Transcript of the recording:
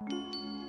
Música